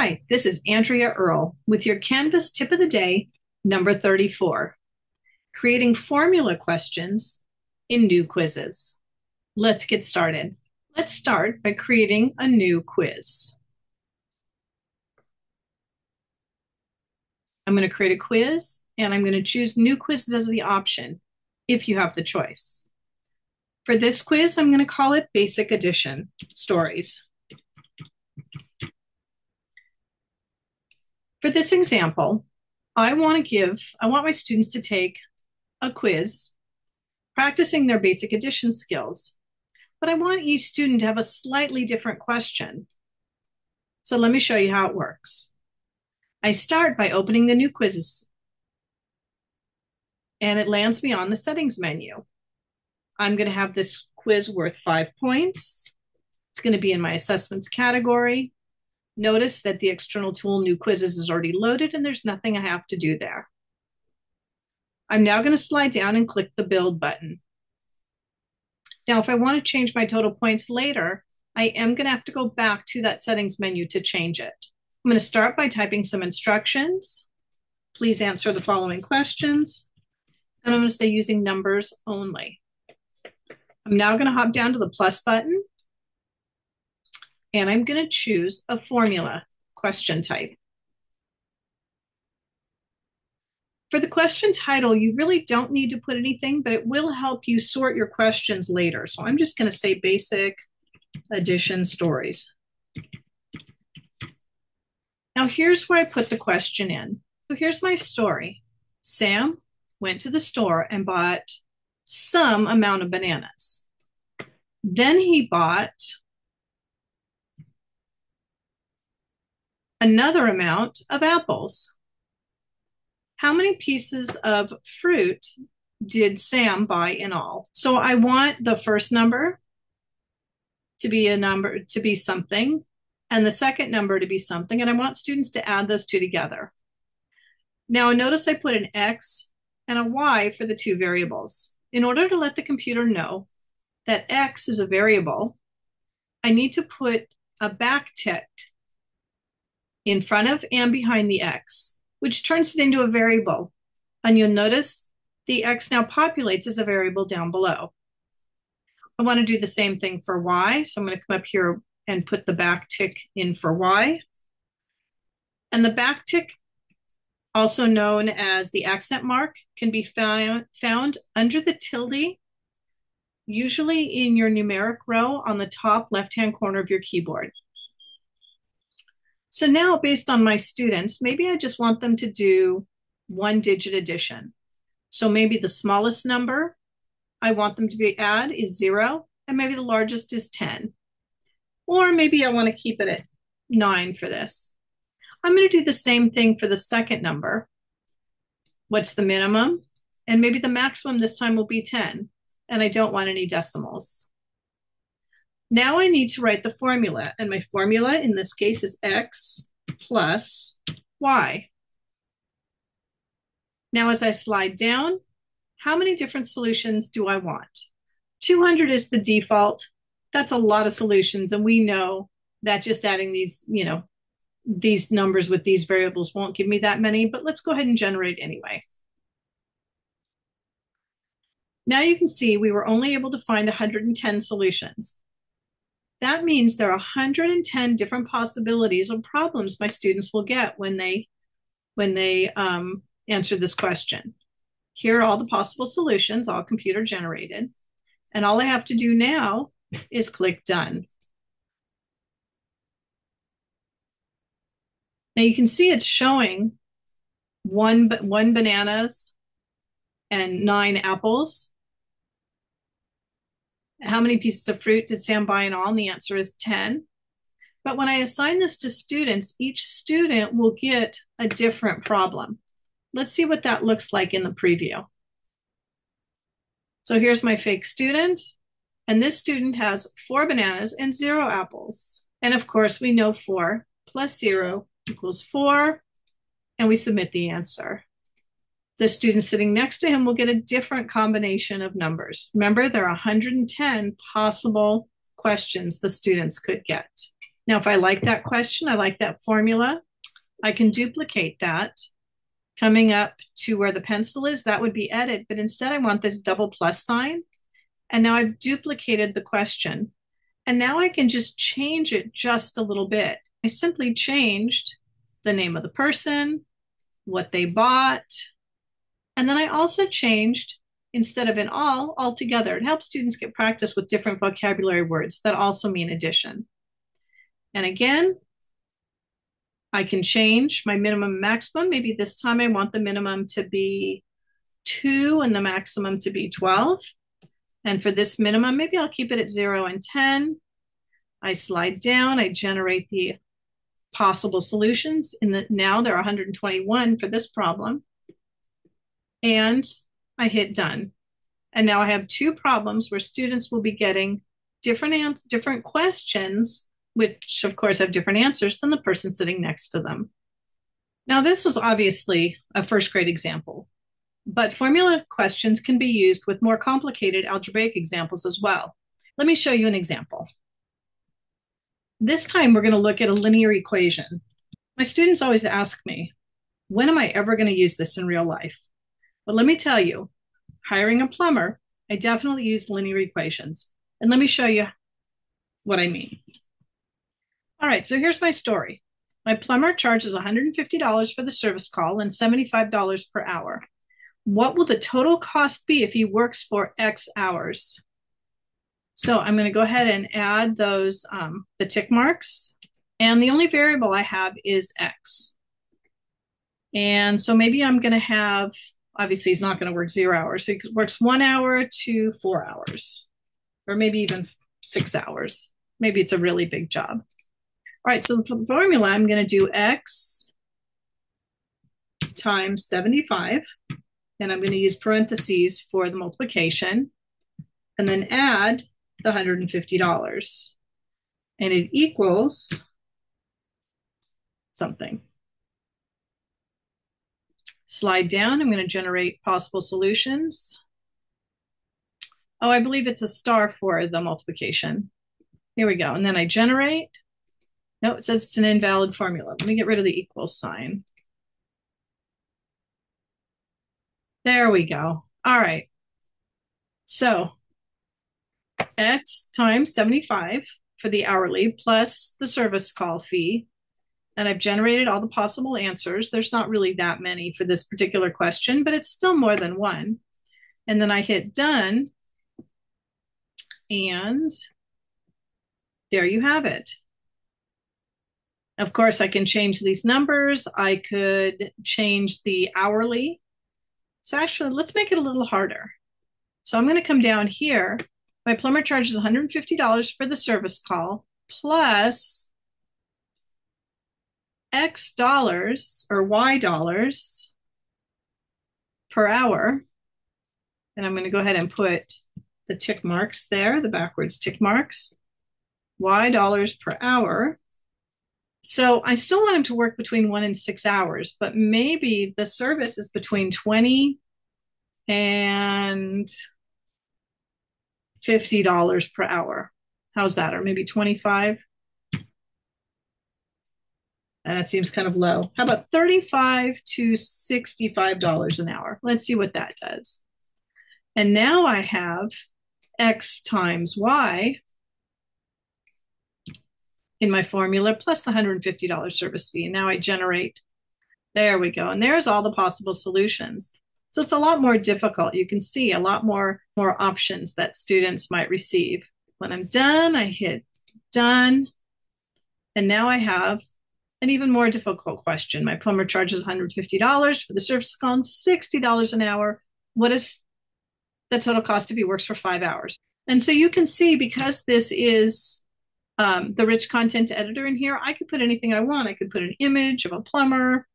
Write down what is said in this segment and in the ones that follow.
Hi, this is Andrea Earl with your Canvas tip of the day, number 34 creating formula questions in new quizzes. Let's get started. Let's start by creating a new quiz. I'm going to create a quiz and I'm going to choose new quizzes as the option if you have the choice. For this quiz, I'm going to call it Basic Addition Stories. For this example, I want to give, I want my students to take a quiz practicing their basic addition skills. But I want each student to have a slightly different question. So let me show you how it works. I start by opening the new quizzes and it lands me on the settings menu. I'm going to have this quiz worth five points. It's going to be in my assessments category. Notice that the external tool new quizzes is already loaded and there's nothing I have to do there. I'm now going to slide down and click the build button. Now, if I want to change my total points later, I am going to have to go back to that settings menu to change it. I'm going to start by typing some instructions. Please answer the following questions. And I'm going to say using numbers only. I'm now going to hop down to the plus button and I'm going to choose a formula question type. For the question title, you really don't need to put anything, but it will help you sort your questions later. So I'm just going to say basic addition stories. Now here's where I put the question in. So here's my story. Sam went to the store and bought some amount of bananas. Then he bought another amount of apples. How many pieces of fruit did Sam buy in all? So I want the first number to be a number, to be something, and the second number to be something. And I want students to add those two together. Now notice I put an X and a Y for the two variables. In order to let the computer know that X is a variable, I need to put a backtick in front of and behind the X, which turns it into a variable. And you'll notice the X now populates as a variable down below. I want to do the same thing for Y. So I'm going to come up here and put the backtick in for Y. And the backtick, also known as the accent mark, can be found, found under the tilde, usually in your numeric row on the top left-hand corner of your keyboard. So now based on my students, maybe I just want them to do one digit addition. So maybe the smallest number I want them to be add is zero, and maybe the largest is 10. Or maybe I want to keep it at nine for this. I'm going to do the same thing for the second number. What's the minimum? And maybe the maximum this time will be 10, and I don't want any decimals. Now I need to write the formula, and my formula in this case is x plus y. Now as I slide down, how many different solutions do I want? 200 is the default. That's a lot of solutions, and we know that just adding these, you know, these numbers with these variables won't give me that many, but let's go ahead and generate anyway. Now you can see we were only able to find 110 solutions. That means there are 110 different possibilities or problems my students will get when they when they um, answer this question. Here are all the possible solutions, all computer generated. And all I have to do now is click done. Now you can see it's showing one, one bananas and nine apples. How many pieces of fruit did Sam buy in all? And the answer is 10. But when I assign this to students, each student will get a different problem. Let's see what that looks like in the preview. So here's my fake student. And this student has four bananas and zero apples. And of course, we know four plus zero equals four. And we submit the answer the student sitting next to him will get a different combination of numbers. Remember, there are 110 possible questions the students could get. Now, if I like that question, I like that formula, I can duplicate that coming up to where the pencil is, that would be edit, but instead I want this double plus sign. And now I've duplicated the question. And now I can just change it just a little bit. I simply changed the name of the person, what they bought, and then I also changed instead of in all altogether. It helps students get practice with different vocabulary words that also mean addition. And again, I can change my minimum maximum. Maybe this time I want the minimum to be two and the maximum to be 12. And for this minimum, maybe I'll keep it at zero and 10. I slide down, I generate the possible solutions. In the now there are 121 for this problem. And I hit done. And now I have two problems where students will be getting different different questions which of course have different answers than the person sitting next to them. Now, this was obviously a first grade example, but formula questions can be used with more complicated algebraic examples as well. Let me show you an example. This time we're going to look at a linear equation. My students always ask me, when am I ever going to use this in real life? But let me tell you, hiring a plumber, I definitely use linear equations. And let me show you what I mean. All right, so here's my story. My plumber charges $150 for the service call and $75 per hour. What will the total cost be if he works for X hours? So I'm going to go ahead and add those, um, the tick marks. And the only variable I have is X. And so maybe I'm going to have, obviously he's not going to work zero hours. So he works one hour to four hours, or maybe even six hours. Maybe it's a really big job. All right, so the formula, I'm going to do x times 75, and I'm going to use parentheses for the multiplication, and then add the $150. And it equals something. Slide down, I'm going to generate possible solutions. Oh, I believe it's a star for the multiplication. Here we go. And then I generate. No, it says it's an invalid formula. Let me get rid of the equal sign. There we go. All right. So X times 75 for the hourly plus the service call fee. And I've generated all the possible answers. There's not really that many for this particular question, but it's still more than one. And then I hit done. And there you have it. Of course, I can change these numbers. I could change the hourly. So actually, let's make it a little harder. So I'm going to come down here. My plumber charges $150 for the service call plus X dollars or Y dollars per hour. And I'm going to go ahead and put the tick marks there, the backwards tick marks. Y dollars per hour so I still want him to work between one and six hours, but maybe the service is between 20 and $50 per hour. How's that? Or maybe 25? And that seems kind of low. How about 35 to $65 an hour? Let's see what that does. And now I have X times Y in my formula plus the $150 service fee. And now I generate. There we go. And there's all the possible solutions. So it's a lot more difficult. You can see a lot more, more options that students might receive. When I'm done, I hit done. And now I have an even more difficult question. My plumber charges $150 for the service call $60 an hour. What is the total cost if he works for five hours? And so you can see because this is um, the rich content editor in here, I could put anything I want. I could put an image of a plumber.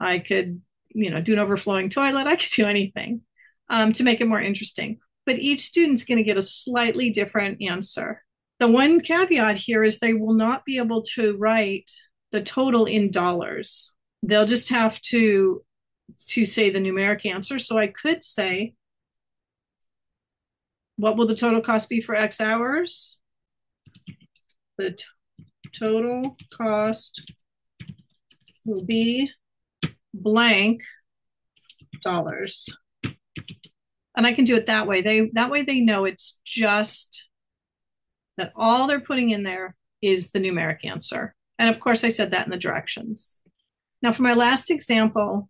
I could, you know, do an overflowing toilet. I could do anything um, to make it more interesting. But each student's going to get a slightly different answer. The one caveat here is they will not be able to write the total in dollars. They'll just have to to say the numeric answer. So I could say, what will the total cost be for X hours? the total cost will be blank dollars. And I can do it that way. They that way they know it's just that all they're putting in there is the numeric answer. And of course I said that in the directions. Now for my last example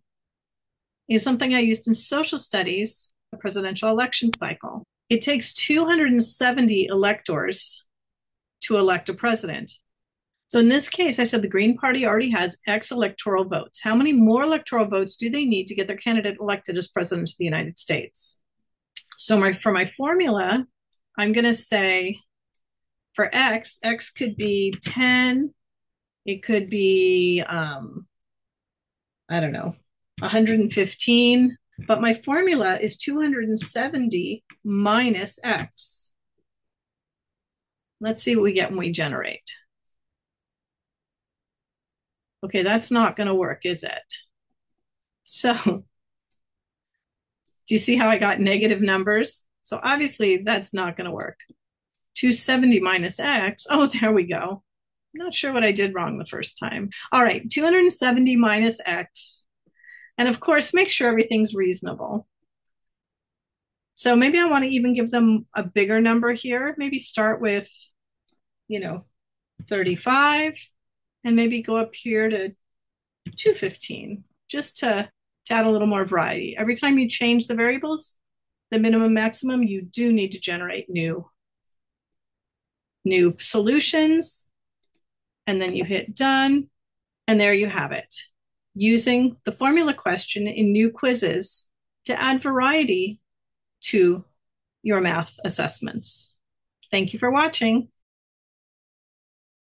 is something I used in social studies, the presidential election cycle. It takes 270 electors to elect a president. So in this case, I said the Green Party already has X electoral votes. How many more electoral votes do they need to get their candidate elected as president of the United States? So my, for my formula, I'm going to say for X, X could be 10, it could be, um, I don't know, 115, but my formula is 270 minus X. Let's see what we get when we generate. Okay, that's not going to work, is it? So, do you see how I got negative numbers? So obviously that's not going to work. 270 minus x. Oh, there we go. Not sure what I did wrong the first time. All right, 270 minus x. And of course, make sure everything's reasonable. So maybe I want to even give them a bigger number here. Maybe start with, you know, 35 and maybe go up here to 215 just to, to add a little more variety. Every time you change the variables, the minimum maximum, you do need to generate new, new solutions. And then you hit done. And there you have it. Using the formula question in new quizzes to add variety to your math assessments. Thank you for watching.